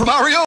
for Mario.